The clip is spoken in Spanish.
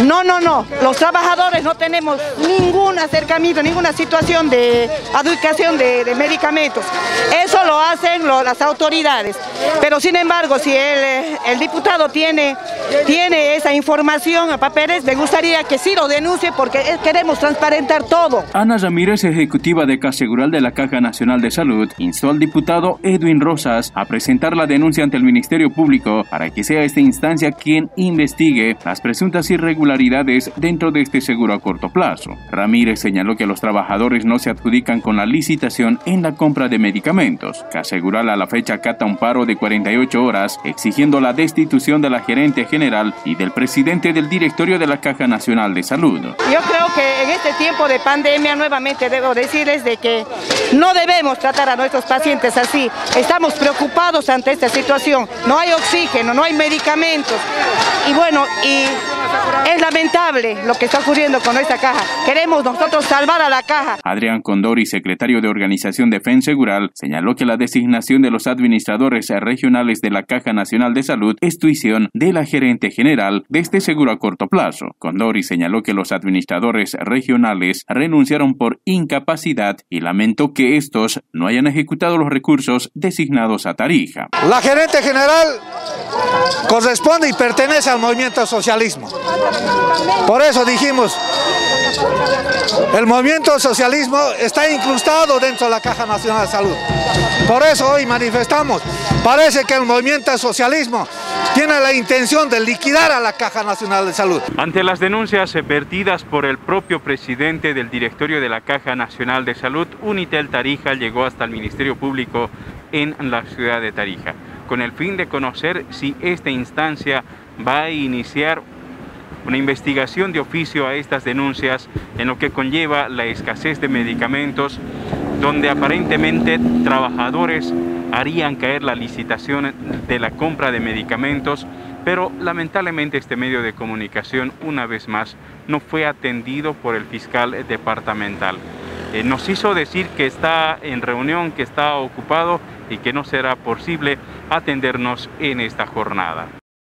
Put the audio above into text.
No, no, no. Los trabajadores no tenemos ningún acercamiento, ninguna situación de adjudicación de, medicamentos. Eso lo hacen las autoridades. Pero sin embargo, si el, el diputado tiene, tiene esa información a papeles, me gustaría que sí lo denuncie porque queremos transparentar todo. Ana Ramírez, ejecutiva de Casegural de la Caja Nacional de Salud, instó al diputado Edwin Rosas a presentar la denuncia ante el Ministerio Público para que sea esta instancia quien investigue las presuntas irregularidades dentro de este seguro a corto plazo. Ramírez señaló que los trabajadores no se adjudican con la licitación en la compra de medicamentos. Casegural a la fecha cata un paro de 48 horas exigiendo la destitución de la gerente general y del presidente del directorio de la Caja Nacional de Salud. Yo creo que en este tiempo de pandemia nuevamente debo decirles de que no debemos tratar a nuestros pacientes así. Estamos preocupados ante esta situación. No hay oxígeno, no hay medicamentos. Y bueno, y lamentable lo que está ocurriendo con esta caja. Queremos nosotros salvar a la caja. Adrián Condori, secretario de Organización de Segural, señaló que la designación de los administradores regionales de la Caja Nacional de Salud es tuición de la gerente general de este seguro a corto plazo. Condori señaló que los administradores regionales renunciaron por incapacidad y lamentó que estos no hayan ejecutado los recursos designados a Tarija. La gerente general corresponde y pertenece al movimiento socialismo. Por eso dijimos, el movimiento socialismo está incrustado dentro de la Caja Nacional de Salud. Por eso hoy manifestamos, parece que el movimiento socialismo tiene la intención de liquidar a la Caja Nacional de Salud. Ante las denuncias vertidas por el propio presidente del directorio de la Caja Nacional de Salud, Unitel Tarija llegó hasta el Ministerio Público en la ciudad de Tarija, con el fin de conocer si esta instancia va a iniciar una investigación de oficio a estas denuncias en lo que conlleva la escasez de medicamentos, donde aparentemente trabajadores harían caer la licitación de la compra de medicamentos, pero lamentablemente este medio de comunicación una vez más no fue atendido por el fiscal departamental. Eh, nos hizo decir que está en reunión, que está ocupado y que no será posible atendernos en esta jornada.